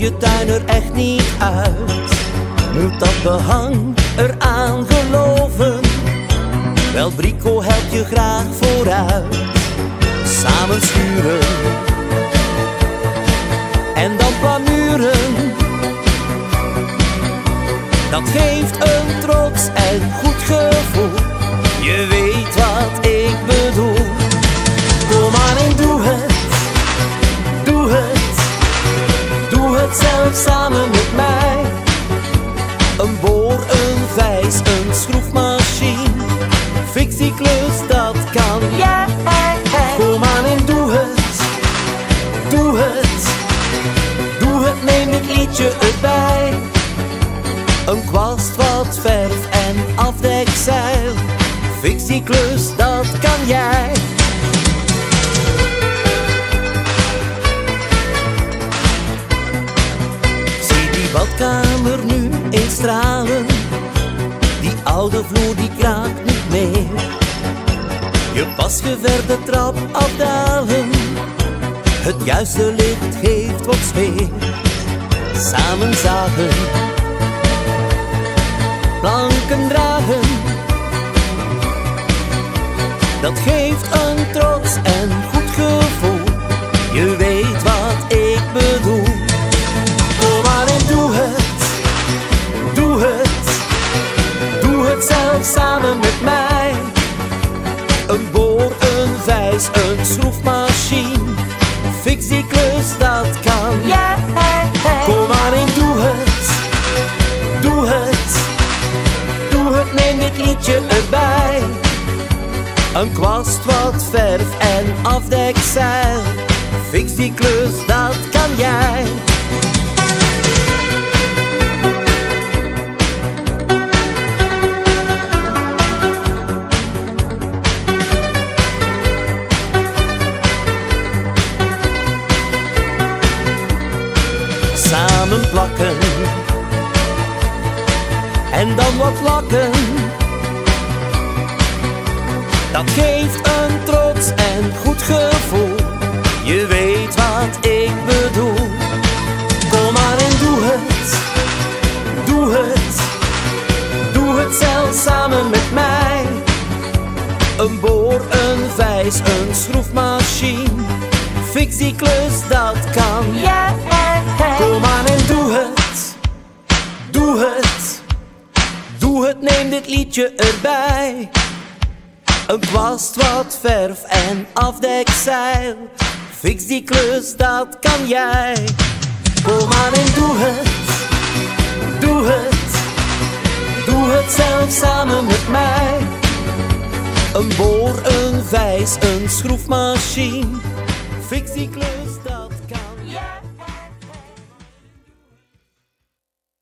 je tuin er echt niet uit. Moet dat behang eraan geloven? Wel, Brico helpt je graag vooruit. Samen schuren en dan plamuren. Dat geeft een trots en goed gevoel. Je Fix die klus, dat kan jij. Zie die badkamer nu eens stralen. Die oude vloer die kraakt niet meer. Je pas geverde trap afdalen. Het juiste licht geeft wat sfeer. Samen zagen samen met mij. Een boor, een vijs, een schroefmachine. Fix die klus, dat kan jij. Kom maar en doe het, doe het, doe het, neem dit liedje erbij. Een kwast, wat verf en afdekzeil. Fix die klus, dat kan jij. En dan wat lakken. Dat geeft een trots en goed gevoel. Je weet wat ik bedoel. Kom maar en doe het, doe het, doe het zelf samen met mij. Een boor, een vijs, een schroefmachine. Fix die klus, dat kan liedje erbij. Een kwast, wat verf en afdekzeil. Fix die klus, dat kan jij. Kom aan en doe het, doe het, doe het zelf samen met mij. Een boor, een vijs, een schroefmachine. Fix die klus.